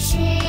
share.